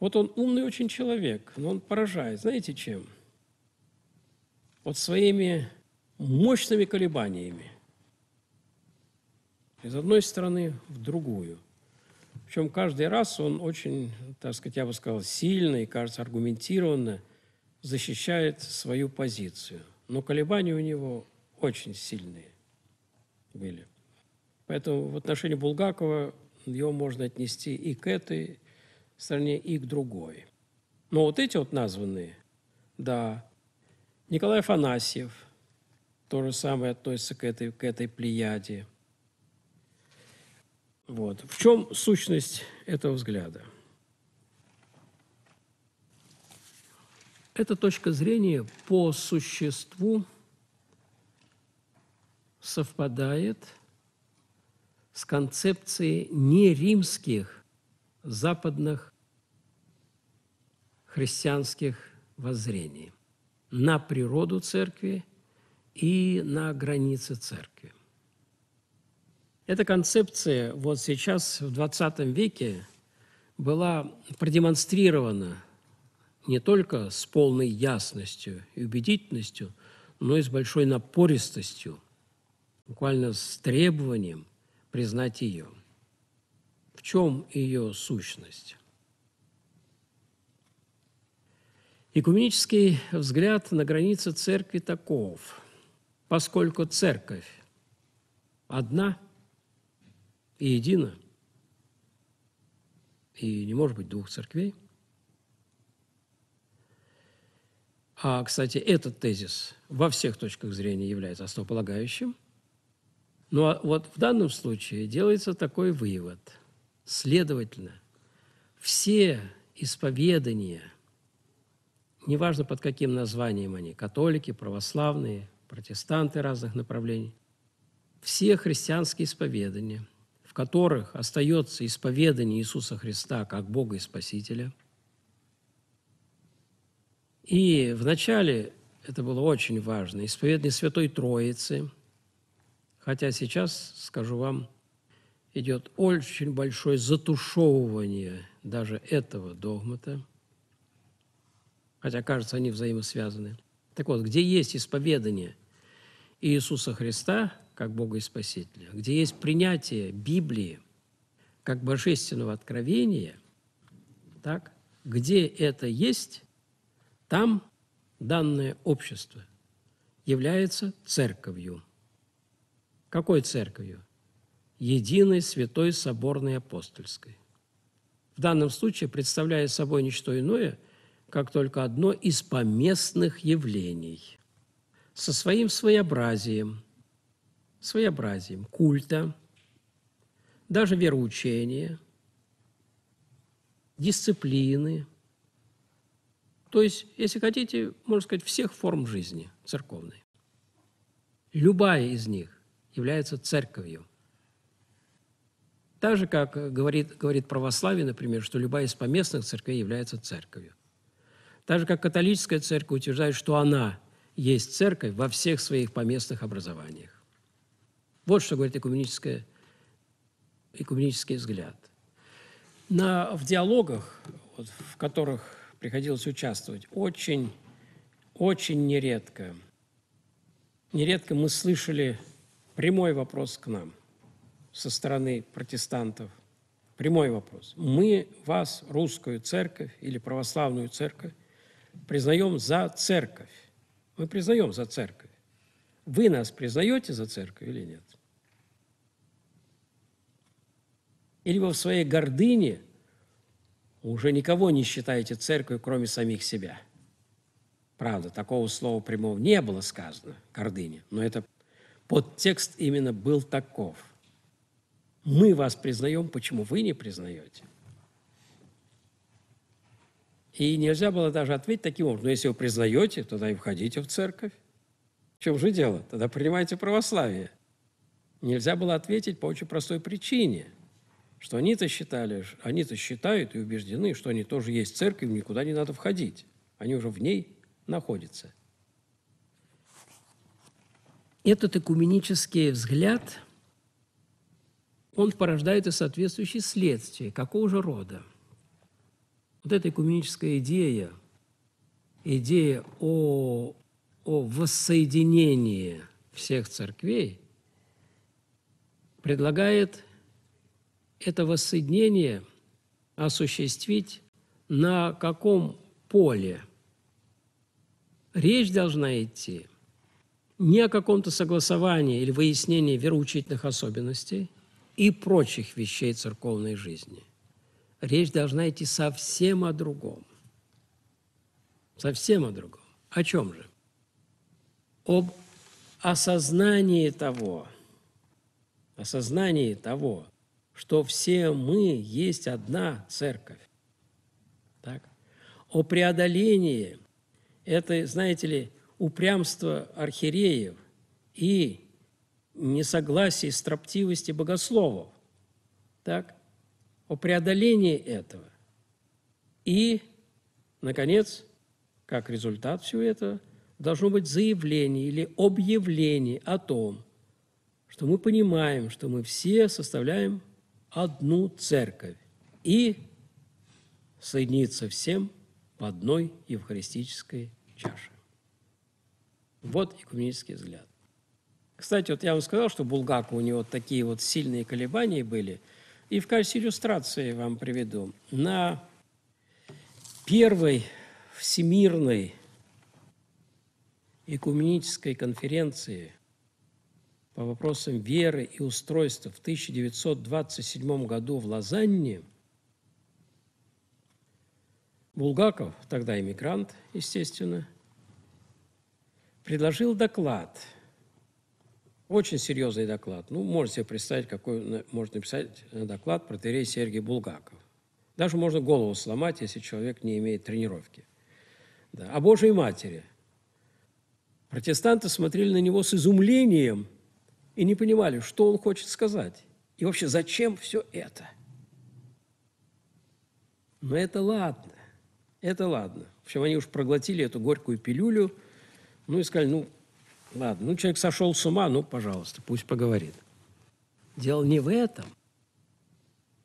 Вот он умный очень человек, но он поражает. Знаете чем? Вот своими мощными колебаниями. Из одной стороны в другую. Причем каждый раз он очень, так сказать, я бы сказал, сильно и, кажется, аргументированно защищает свою позицию. Но колебания у него очень сильные были. Поэтому в отношении Булгакова его можно отнести и к этой стране, и к другой. Но вот эти вот названные, да, Николай Афанасьев, то же самое относится к этой, к этой плеяде. Вот. В чем сущность этого взгляда? Эта точка зрения по существу совпадает – с концепцией неримских западных христианских воззрений на природу церкви и на границы церкви. Эта концепция вот сейчас, в XX веке, была продемонстрирована не только с полной ясностью и убедительностью, но и с большой напористостью, буквально с требованием признать ее. В чем ее сущность? Экуменический взгляд на границы церкви таков, поскольку церковь одна и едина, и не может быть двух церквей. А, кстати, этот тезис во всех точках зрения является основополагающим. Но ну, а вот в данном случае делается такой вывод. Следовательно, все исповедания, неважно под каким названием они, католики, православные, протестанты разных направлений, все христианские исповедания, в которых остается исповедание Иисуса Христа как Бога и Спасителя. И вначале это было очень важно, исповедание Святой Троицы – Хотя сейчас, скажу вам, идет очень большое затушевывание даже этого догмата, хотя, кажется, они взаимосвязаны. Так вот, где есть исповедание Иисуса Христа как Бога и Спасителя, где есть принятие Библии как божественного откровения, так, где это есть, там данное общество является церковью – какой церковью? Единой, святой, соборной, апостольской. В данном случае представляя собой ничто иное, как только одно из поместных явлений со своим своеобразием, своеобразием культа, даже вероучения, дисциплины, то есть, если хотите, можно сказать, всех форм жизни церковной. Любая из них является церковью. Так же, как говорит, говорит православие, например, что любая из поместных церквей является церковью. Так же, как католическая церковь утверждает, что она есть церковь во всех своих поместных образованиях. Вот что говорит экуменическое, экуменический взгляд. На, в диалогах, вот, в которых приходилось участвовать, очень, очень нередко, нередко мы слышали прямой вопрос к нам со стороны протестантов. Прямой вопрос. Мы вас, русскую церковь или православную церковь, признаем за церковь. Мы признаем за церковь. Вы нас признаете за церковь или нет? Или вы в своей гордыне уже никого не считаете церковью, кроме самих себя? Правда, такого слова прямого не было сказано, гордыня, но это подтекст именно был таков. Мы вас признаем, почему вы не признаете? И нельзя было даже ответить таким образом. Но если вы признаете, тогда и входите в церковь. В чем же дело? Тогда принимайте православие. Нельзя было ответить по очень простой причине, что они-то считали, они-то считают и убеждены, что они тоже есть церковь, никуда не надо входить. Они уже в ней находятся. Этот экуменический взгляд, он порождает и соответствующие следствия. Какого же рода? Вот эта экуменическая идея, идея о, о воссоединении всех церквей, предлагает это воссоединение осуществить на каком поле? Речь должна идти не о каком-то согласовании или выяснении вероучительных особенностей и прочих вещей церковной жизни – речь должна идти совсем о другом. Совсем о другом. О чем же? Об осознании того, осознании того, что все мы есть одна церковь. Так? О преодолении этой, знаете ли, упрямства архиереев и несогласии, строптивости богословов. Так? о преодолении этого. И, наконец, как результат всего этого, должно быть заявление или объявление о том, что мы понимаем, что мы все составляем одну церковь и соединиться всем в одной евхаристической чаше. Вот экуменический взгляд. Кстати, вот я вам сказал, что Булгаков у него такие вот сильные колебания были – и в качестве иллюстрации вам приведу. На первой всемирной экуменической конференции по вопросам веры и устройства в 1927 году в Лозанне Булгаков, тогда иммигрант, естественно, предложил доклад – очень серьезный доклад. Ну, можете себе представить, какой может написать доклад про Терей Сергей Булгаков. Даже можно голову сломать, если человек не имеет тренировки. Да. О Божьей Матери. Протестанты смотрели на него с изумлением и не понимали, что он хочет сказать. И вообще, зачем все это? Но это ладно. Это ладно. В общем, они уж проглотили эту горькую пилюлю, ну и сказали, ну, Ладно, ну человек сошел с ума, ну, пожалуйста, пусть поговорит. Дело не в этом.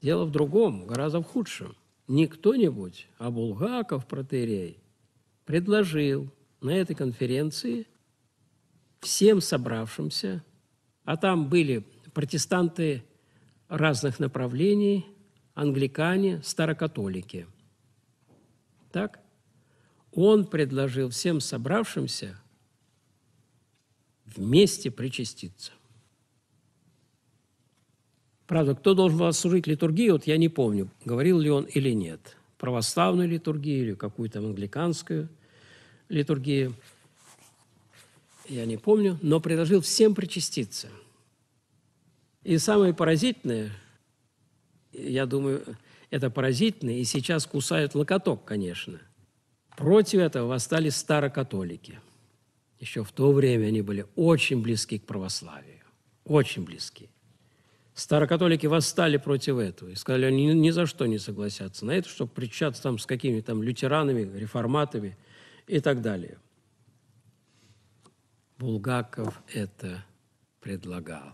Дело в другом, гораздо в худшем. Не кто-нибудь, а Булгаков, протерей, предложил на этой конференции всем собравшимся, а там были протестанты разных направлений, англикане, старокатолики. Так? Он предложил всем собравшимся вместе причаститься. Правда, кто должен был служить литургию, вот я не помню, говорил ли он или нет. Православную литургию или какую-то англиканскую литургию. Я не помню, но предложил всем причаститься. И самое поразительное, я думаю, это поразительно, и сейчас кусают локоток, конечно. Против этого восстали старокатолики – еще в то время они были очень близки к православию, очень близки. Старокатолики восстали против этого и сказали, они ни за что не согласятся на это, чтобы причаться там с какими-то там лютеранами, реформатами и так далее. Булгаков это предлагал.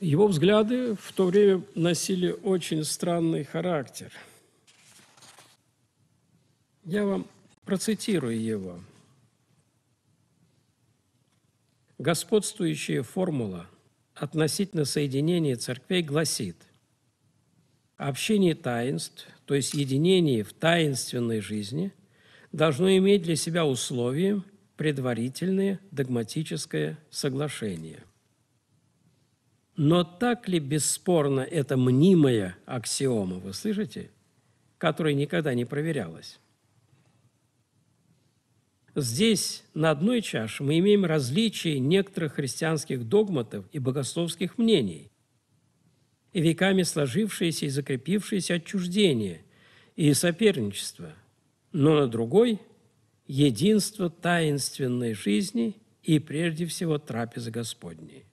Его взгляды в то время носили очень странный характер. Я вам процитирую его – Господствующая формула относительно соединения церквей гласит «Общение таинств, то есть единение в таинственной жизни, должно иметь для себя условием предварительное догматическое соглашение. Но так ли бесспорно это мнимая аксиома, вы слышите, которая никогда не проверялась? Здесь на одной чаше мы имеем различие некоторых христианских догматов и богословских мнений, и веками сложившиеся и закрепившиеся отчуждение и соперничество, но на другой – единство таинственной жизни и прежде всего трапезы Господней.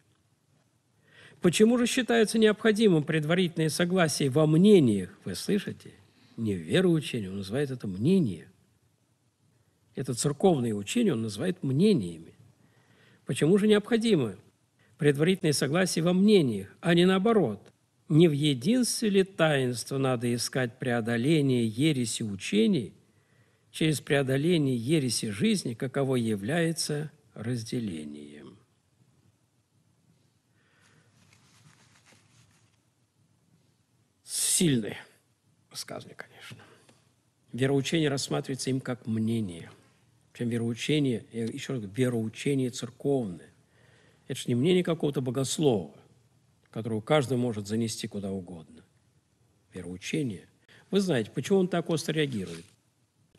Почему же считается необходимым предварительное согласие во мнениях? Вы слышите? Не в вероучении, он называет это мнение. Это церковное учение он называет мнениями. Почему же необходимо предварительное согласие во мнениях, а не наоборот? Не в единстве ли таинства надо искать преодоление ереси учений через преодоление ереси жизни, каково является разделением? Сильное высказывание, конечно. Вероучение рассматривается им как мнение. Чем вероучение, я еще раз говорю, вероучение церковное. Это же не мнение какого-то богослова, которого каждый может занести куда угодно. Вероучение. Вы знаете, почему он так остро реагирует?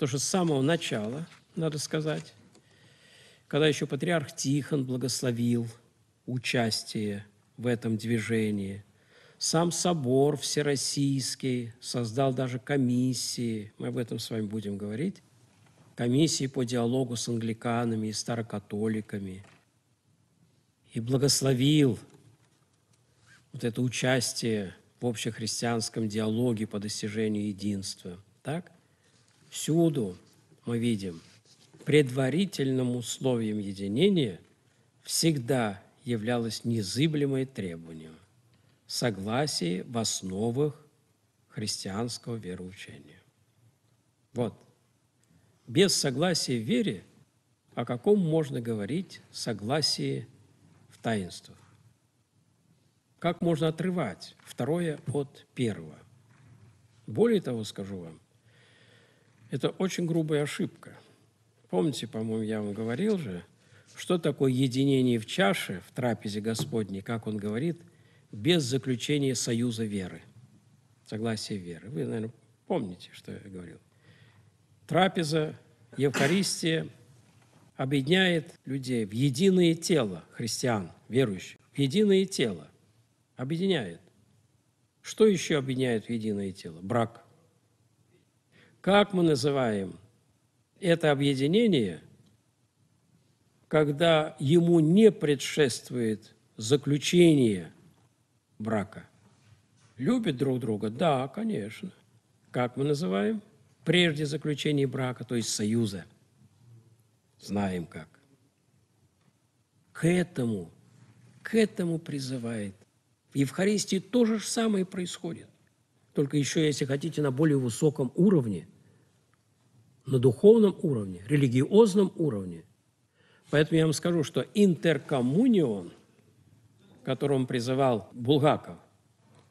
Потому что с самого начала, надо сказать, когда еще патриарх Тихон благословил участие в этом движении, сам собор всероссийский создал даже комиссии, мы об этом с вами будем говорить, комиссии по диалогу с англиканами и старокатоликами, и благословил вот это участие в общехристианском диалоге по достижению единства. Так? Всюду мы видим, предварительным условием единения всегда являлось незыблемое требование – согласие в основах христианского вероучения. Вот. Без согласия в вере о каком можно говорить согласии в таинствах? Как можно отрывать второе от первого? Более того, скажу вам, это очень грубая ошибка. Помните, по-моему, я вам говорил же, что такое единение в чаше, в трапезе Господней, как он говорит, без заключения союза веры, согласия веры. Вы, наверное, помните, что я говорил. Трапеза, Евхаристия объединяет людей в единое тело христиан, верующих, в единое тело – объединяет. Что еще объединяет в единое тело? Брак. Как мы называем это объединение, когда ему не предшествует заключение брака? Любят друг друга? Да, конечно. Как мы называем? Прежде заключения брака, то есть союза. Знаем как. К этому, к этому призывает в Евхаристии то же самое происходит. Только еще, если хотите, на более высоком уровне, на духовном уровне, религиозном уровне. Поэтому я вам скажу, что интеркоммунион, которым призывал Булгаков,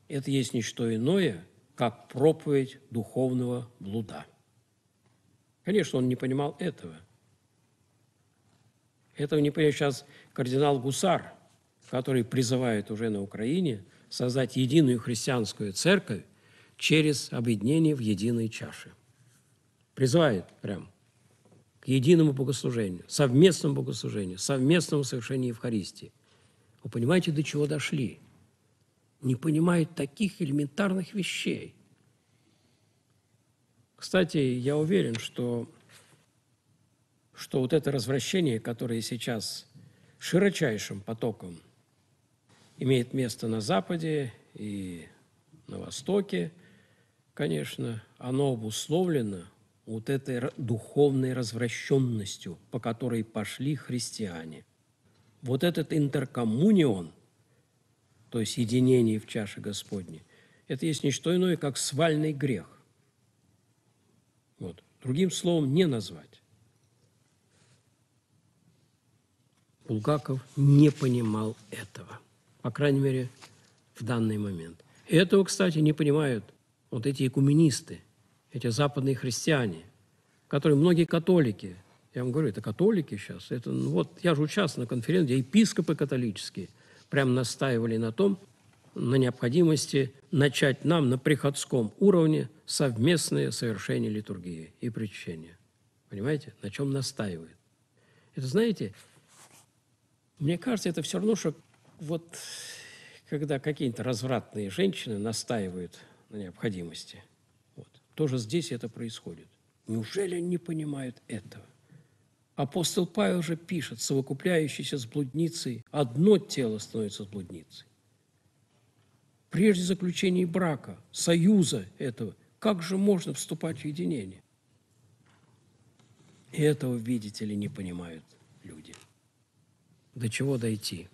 это есть не что иное, как проповедь духовного блуда. Конечно, он не понимал этого. Этого не понимает сейчас кардинал Гусар – который призывает уже на Украине создать единую христианскую церковь через объединение в единой чаше. Призывает прям к единому богослужению, совместному богослужению, совместному совершению Евхаристии. Вы понимаете, до чего дошли? Не понимают таких элементарных вещей. Кстати, я уверен, что, что вот это развращение, которое сейчас широчайшим потоком имеет место на Западе и на Востоке, конечно, оно обусловлено вот этой духовной развращенностью, по которой пошли христиане. Вот этот интеркоммунион, то есть единение в чаше Господней, это есть не что иное, как свальный грех. Вот. Другим словом не назвать. Булгаков не понимал этого по крайней мере, в данный момент. И этого, кстати, не понимают вот эти экуменисты, эти западные христиане, которые многие католики, Я вам говорю, это католики сейчас. Это, ну, вот я же участвовал на конференции, епископы католические прям настаивали на том, на необходимости начать нам на приходском уровне совместное совершение литургии и причащения. Понимаете, на чем настаивает? Это, знаете, мне кажется, это все равно, что вот когда какие-то развратные женщины настаивают на необходимости. Вот. Тоже здесь это происходит. Неужели они не понимают этого? Апостол Павел же пишет, совокупляющийся с блудницей, одно тело становится с блудницей. Прежде заключения брака, союза этого, как же можно вступать в единение? И этого, видите ли, не понимают люди. До чего дойти?